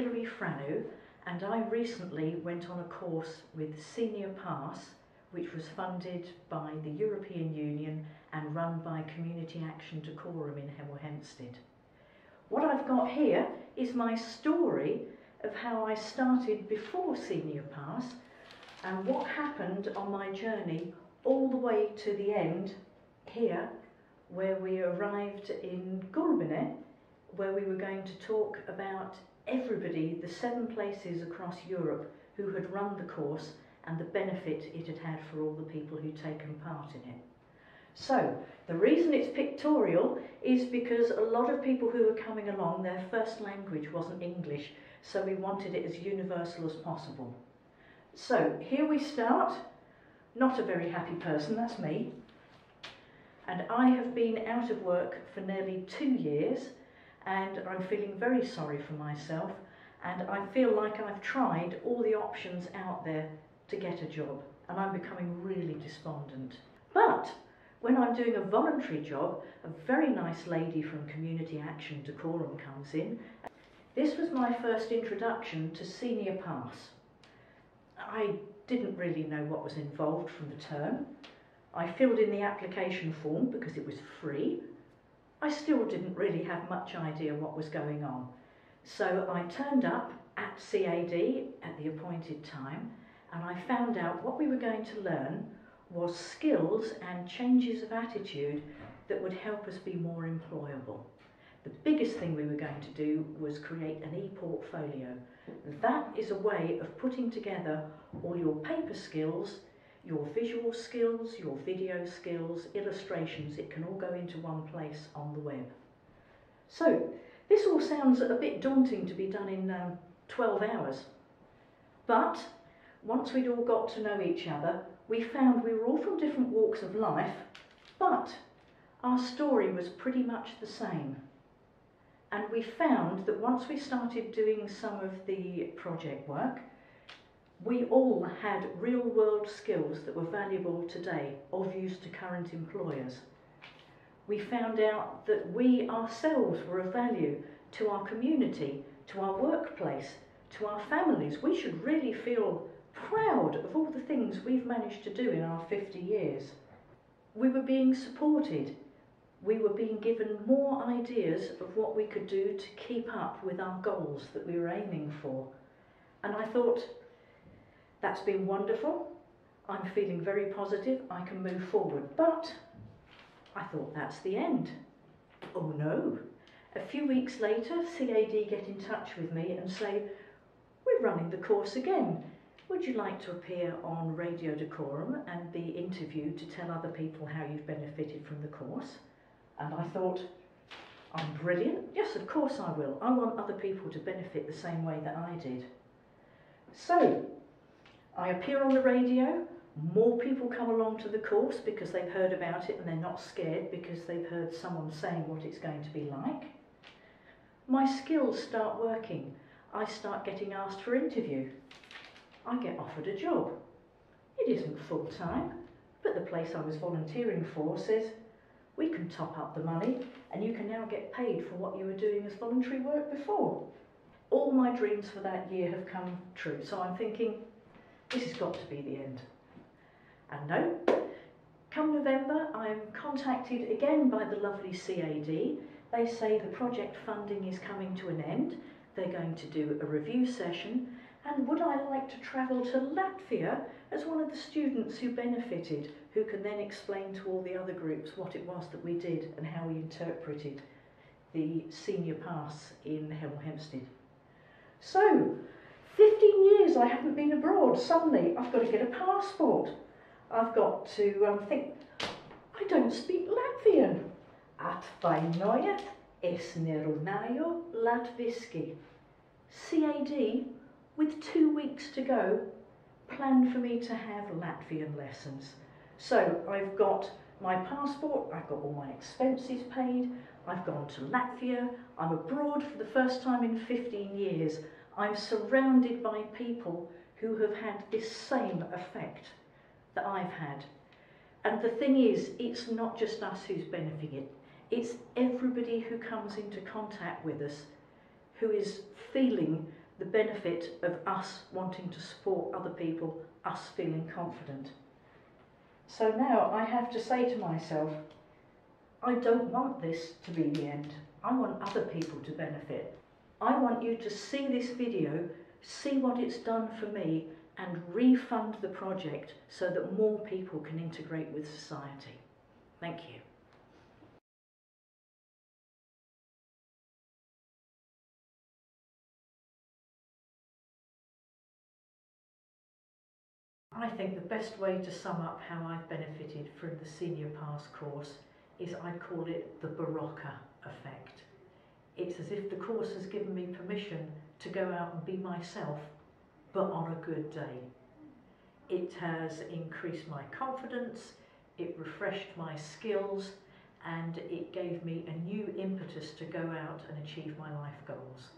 Hilary Franu and I recently went on a course with Senior Pass which was funded by the European Union and run by Community Action Dacorum in Hemel Hempstead. What I've got here is my story of how I started before Senior Pass and what happened on my journey all the way to the end here where we arrived in Gulbene where we were going to talk about everybody, the seven places across Europe who had run the course and the benefit it had had for all the people who'd taken part in it. So, the reason it's pictorial is because a lot of people who were coming along, their first language wasn't English, so we wanted it as universal as possible. So, here we start. Not a very happy person, that's me. And I have been out of work for nearly two years, and I'm feeling very sorry for myself, and I feel like I've tried all the options out there to get a job, and I'm becoming really despondent. But when I'm doing a voluntary job, a very nice lady from Community Action Dacorum comes in. This was my first introduction to Senior Pass. I didn't really know what was involved from the term. I filled in the application form because it was free. I still didn't really have much idea what was going on. So I turned up at CAD at the appointed time and I found out what we were going to learn was skills and changes of attitude that would help us be more employable. The biggest thing we were going to do was create an e-portfolio. That is a way of putting together all your paper skills, your visual skills, your video skills, illustrations. It can all go into one place on the web. So, this all sounds a bit daunting to be done in um, 12 hours. But once we'd all got to know each other, we found we were all from different walks of life, but our story was pretty much the same. And we found that once we started doing some of the project work, we all had real world skills that were valuable today of use to current employers. We found out that we ourselves were of value to our community, to our workplace, to our families. We should really feel proud of all the things we've managed to do in our 50 years. We were being supported. We were being given more ideas of what we could do to keep up with our goals that we were aiming for. And I thought, that's been wonderful. I'm feeling very positive. I can move forward. But I thought that's the end. Oh no. A few weeks later, CAD get in touch with me and say, we're running the course again. Would you like to appear on Radio Dacorum and be interviewed to tell other people how you've benefited from the course? And I thought, I'm brilliant. Yes, of course I will. I want other people to benefit the same way that I did. So, I appear on the radio. More people come along to the course because they've heard about it and they're not scared because they've heard someone saying what it's going to be like. My skills start working. I start getting asked for interview. I get offered a job. It isn't full time, but the place I was volunteering for says, we can top up the money and you can now get paid for what you were doing as voluntary work before. All my dreams for that year have come true, so I'm thinking, this has got to be the end. And no, come November, I'm contacted again by the lovely CAD. They say the project funding is coming to an end. They're going to do a review session and would I like to travel to Latvia as one of the students who benefited, who can then explain to all the other groups what it was that we did and how we interpreted the senior pass in Hemel Hempstead. So, 15 years I haven't been abroad. Suddenly, I've got to get a passport. I've got to um, think, I don't speak Latvian. At Atvainojiet, es nerunāju latviski. CAD with two weeks to go, planned for me to have Latvian lessons. So I've got my passport, I've got all my expenses paid, I've gone to Latvia, I'm abroad for the first time in 15 years. I'm surrounded by people who have had this same effect that I've had. And the thing is, it's not just us who's benefiting it, it's everybody who comes into contact with us who is feeling the benefit of us wanting to support other people, us feeling confident. So now I have to say to myself, I don't want this to be the end. I want other people to benefit. I want you to see this video, see what it's done for me, and refund the project so that more people can integrate with society. Thank you. I think the best way to sum up how I've benefited from the Senior Pass course is I call it the Berocca effect. It's as if the course has given me permission to go out and be myself, but on a good day. It has increased my confidence, it refreshed my skills, and it gave me a new impetus to go out and achieve my life goals.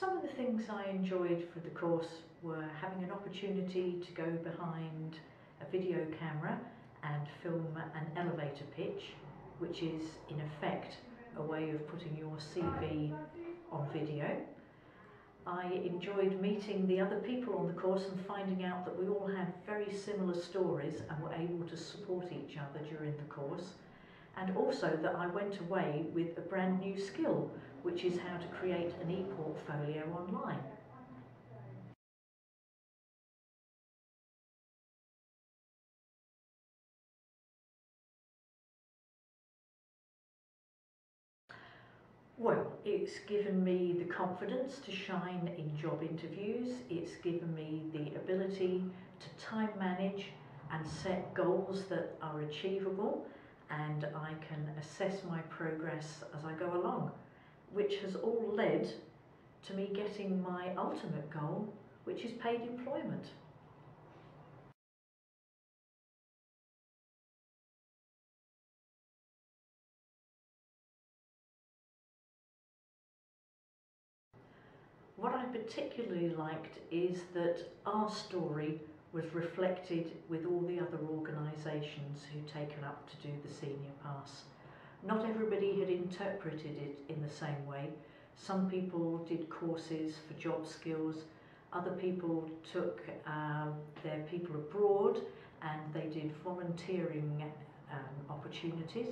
Some of the things I enjoyed for the course were having an opportunity to go behind a video camera and film an elevator pitch, which is in effect a way of putting your CV on video. I enjoyed meeting the other people on the course and finding out that we all had very similar stories and were able to support each other during the course. And also that I went away with a brand new skill which is how to create an e-portfolio online. Well, it's given me the confidence to shine in job interviews. It's given me the ability to time manage and set goals that are achievable and I can assess my progress as I go along which has all led to me getting my ultimate goal, which is paid employment. What I particularly liked is that our story was reflected with all the other organisations who taken up to do the senior pass. Not everybody had interpreted it in the same way. Some people did courses for job skills, other people took um, their people abroad and they did volunteering um, opportunities,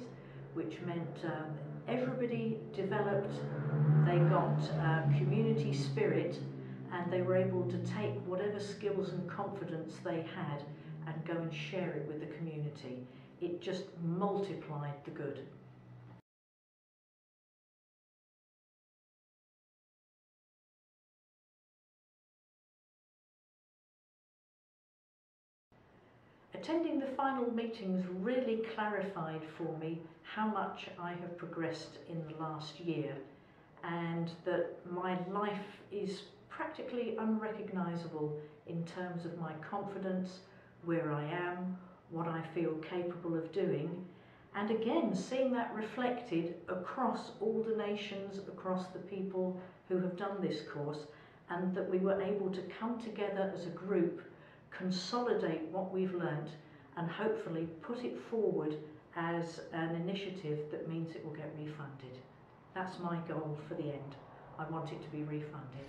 which meant um, everybody developed, they got uh, community spirit and they were able to take whatever skills and confidence they had and go and share it with the community. It just multiplied the good. Attending the final meetings really clarified for me how much I have progressed in the last year and that my life is practically unrecognisable in terms of my confidence, where I am, what I feel capable of doing, and again seeing that reflected across all the nations, across the people who have done this course, and that we were able to come together as a group consolidate what we've learnt and hopefully put it forward as an initiative that means it will get refunded. That's my goal for the end. I want it to be refunded.